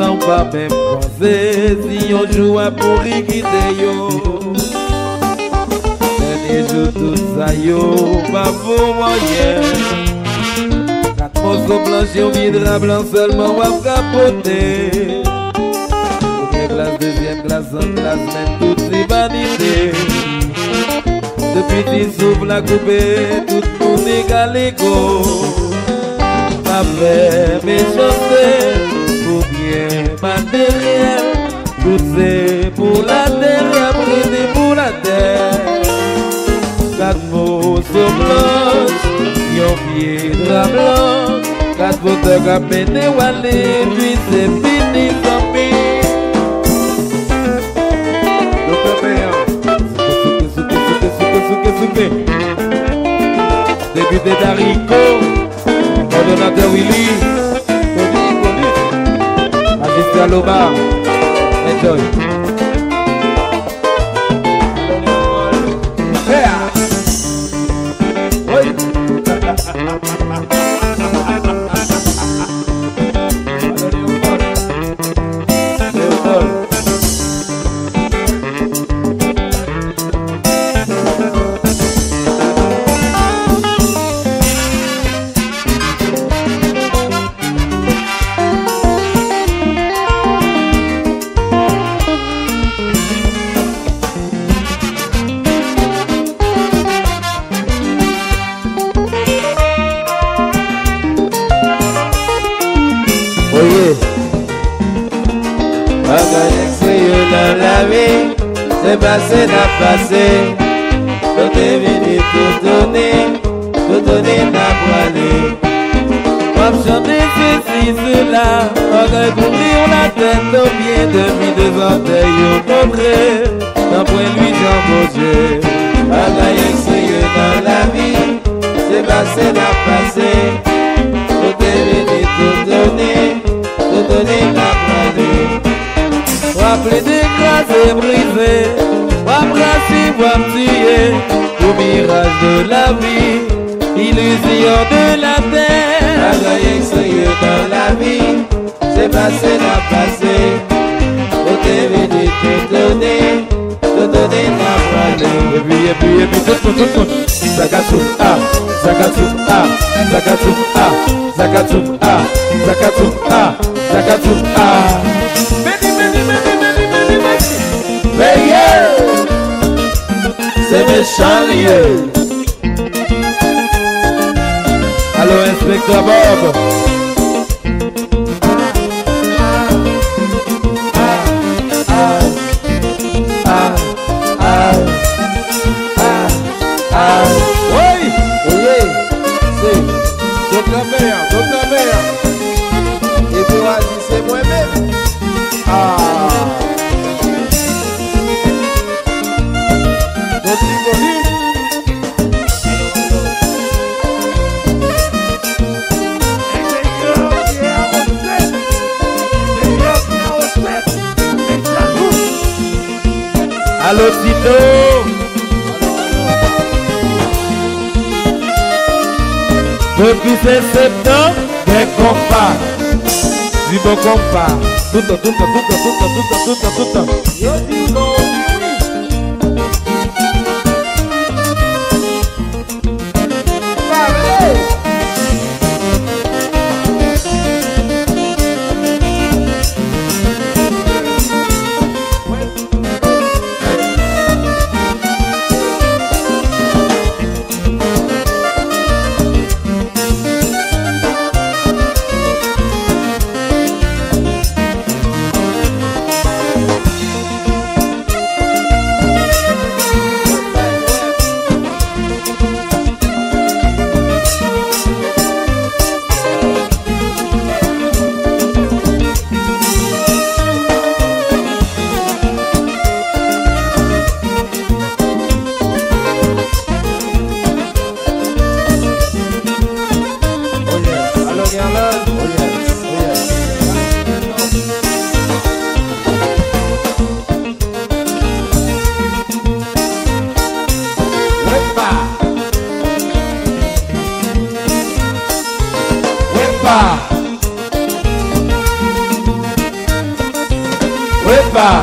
ans ou pas même penser Si on joue pour riquiter yo. Dernier jour tout ça yo Pas pour moi yeah Quatre mots sont blanchis On viendra blanc seulement ou à capoter. Ok glace, deuxième glace, un glace Même toutes les vanités Depuis qu'il s'ouvre la coupée Tout le monde est Pas vrai, mais j'en rien, pas. Tout c'est pour la terre, c'est pour la terre. Quatre mots sont blanches, pied drap blanc. Quatre fauteurs grappés, n'est walé, puis c'est fini, Willy. Mr. Loba. Enjoy. C'est passé n'a passé. Tout est venu, tout donné, tout donné n'a voilé. Moi chanter ceci, cela, Bagay couvrir la tête au pied depuis deux orteils au congrès. D'un point lui Jean Beaudieu. Bagay ekseyo dans la vie, c'est passé n'a passé. Tout est venu, tout donné, tout donné n'a. Paple dekrasè brise Wap rasi, wap tue Au mirage de la vie, Illusion de la ter Alayen seye dan la vi Se pase na pase O te te Te done na prane E pi, e pi, e pi, tout, tout, tout, tout. Zakatou, ah, zakatou, ah. Zakatou, ah, zakatou, ah, zakatou Demechalier. Alô, inspector Bob. Allô Tito. Depuis septembre, des compas Du bon compas Tout, tout, tout, tout, tout, tout, tout, tout, tout, tout Yo papa.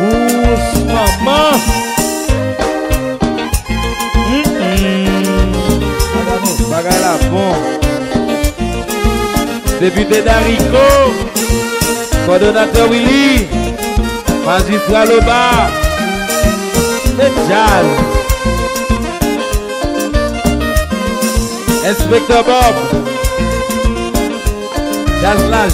Ouh, maman. Mm bon. Député d'Arico. Coordonnateur Willy. Magistrat Loba. Et Jal. Inspecteur Bob. Jazz la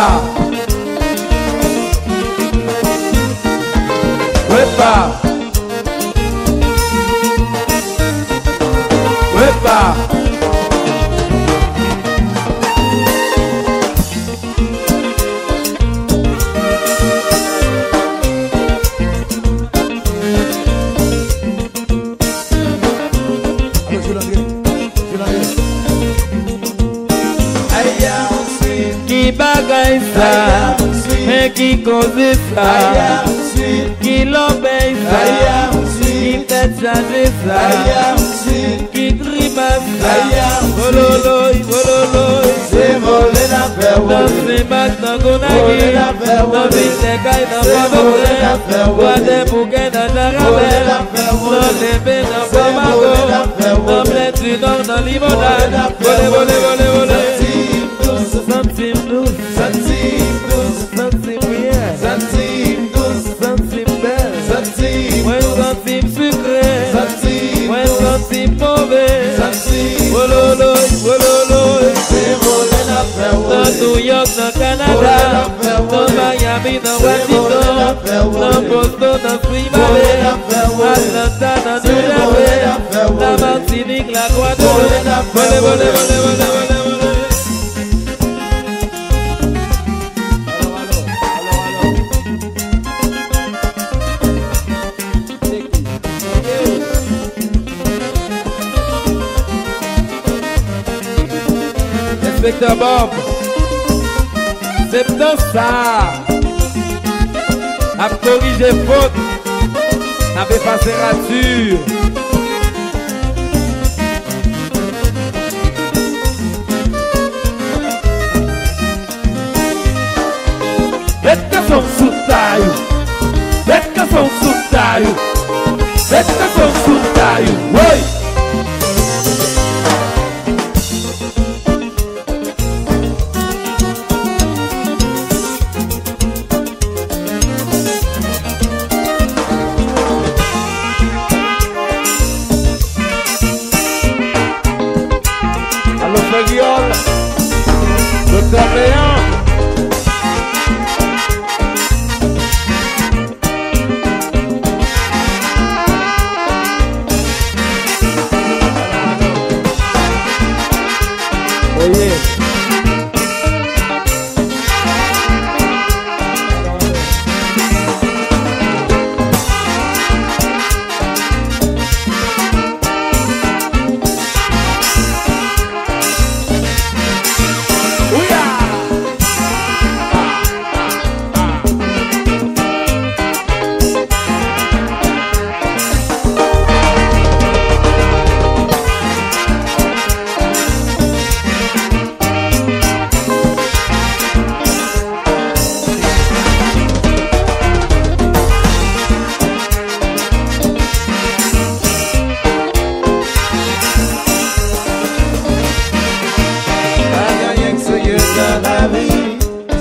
Wepa. Wepa. Wepa. I am sweet, kilo base. I am sweet, kita kíkóze sá kílọ́bẹ̀ sá kítẹ̀tẹ̀dé sá kítrìmà sá olóló olóló ìsèmọ̀lé náà fẹ́ wọlé lọ́sìn bá tọ́gún náà kí lọ́sìn tẹ̀ka ìnáwó bọ̀bọ̀lẹ́ wọ́dẹ̀ bùkẹ́ nàdàrà bẹ́ẹ̀ lọ́sìn bẹ́ẹ̀ nàfọ́ máa kó lọ́sìn tìǹdọ̀nà límọ̀dà. York, dans Canada, dans Miami, dans Washington, dans Boston, dans Free Valley, Atlanta, dans New Jersey, la Martinique, la Guadeloupe, volé, volé, volé, volé, volé. Inspecteur Bob, sempre dançar. A corriger faute, n'avait pas ses ratures. Dedicação sotaio, dedicação sotaio, dedicação sotaio, oi! inferior, no te veas.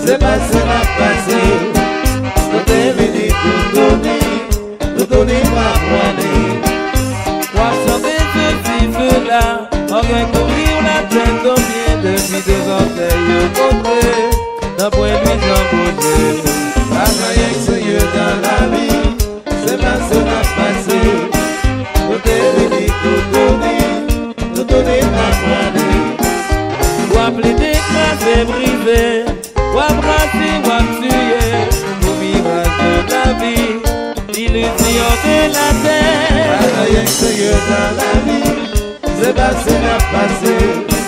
C'est passé, passé. Est venu, tout donné. Tout prendre. Moi chanter ceci, cela On vient courir la tête combien Depuis au c'est passé, n'a passé.